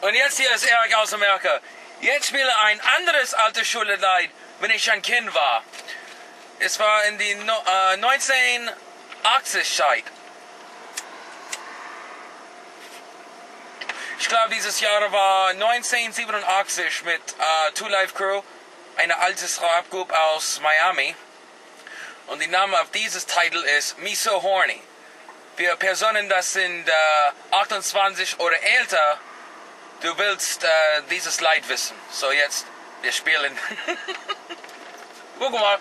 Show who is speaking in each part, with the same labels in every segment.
Speaker 1: Und jetzt hier ist Eric aus Amerika. Jetzt spiele ein anderes alte Schulleid, wenn ich ein Kind war. Es war in die no äh, 1980 Zeit. Ich glaube, dieses Jahr war 1987 mit äh, Two Life Crew, eine altes Rapgroup aus Miami. Und der Name auf dieses Titel ist Me So Horny. Für Personen, das sind äh, 28 oder älter, du willst äh, dieses Lied wissen. So jetzt, wir spielen. Guck mal.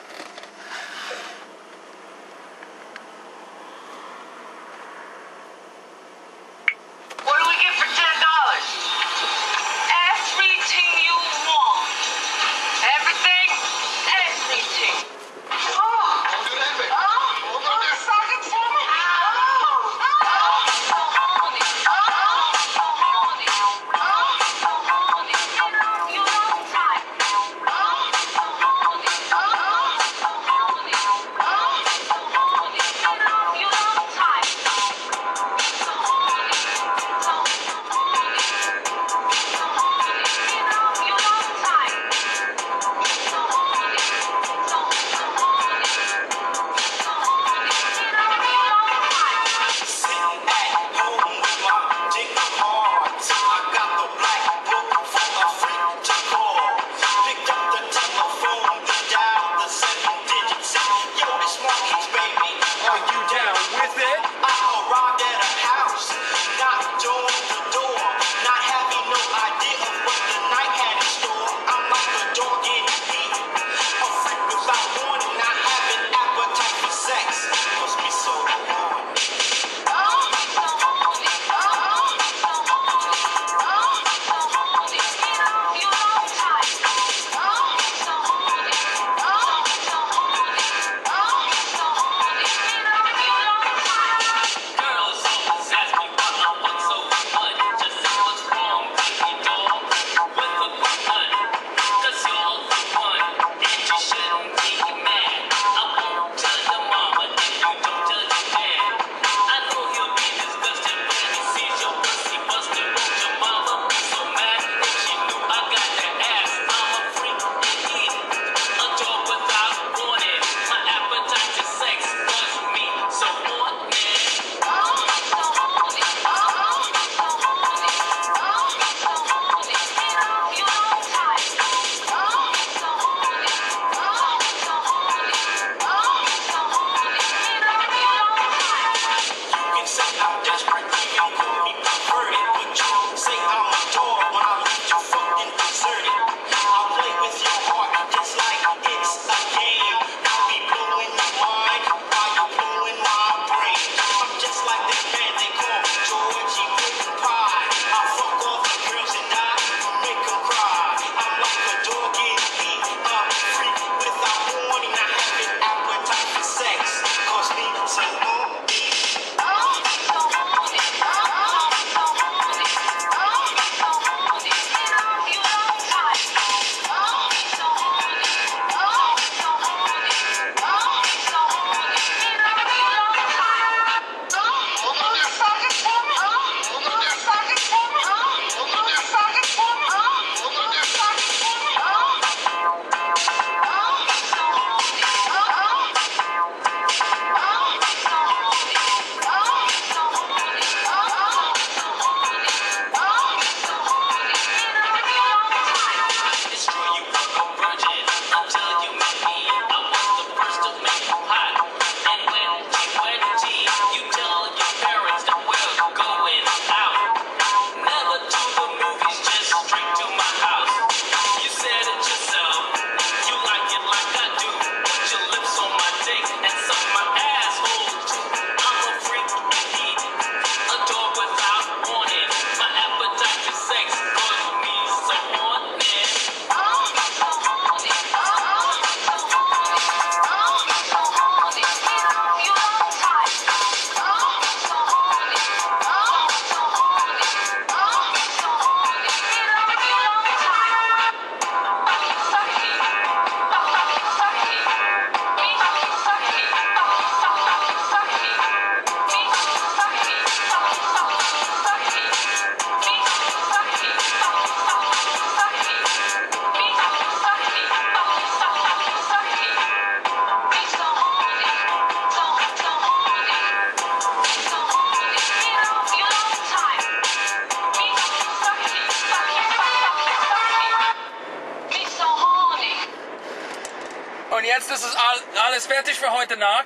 Speaker 1: Jetzt ist es all, alles fertig für heute Nacht.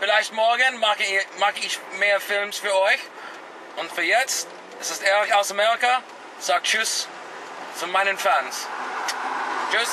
Speaker 1: Vielleicht morgen mache ich, mache ich mehr Films für euch. Und für jetzt, es ist Erich aus Amerika. Sagt Tschüss zu meinen Fans. Tschüss.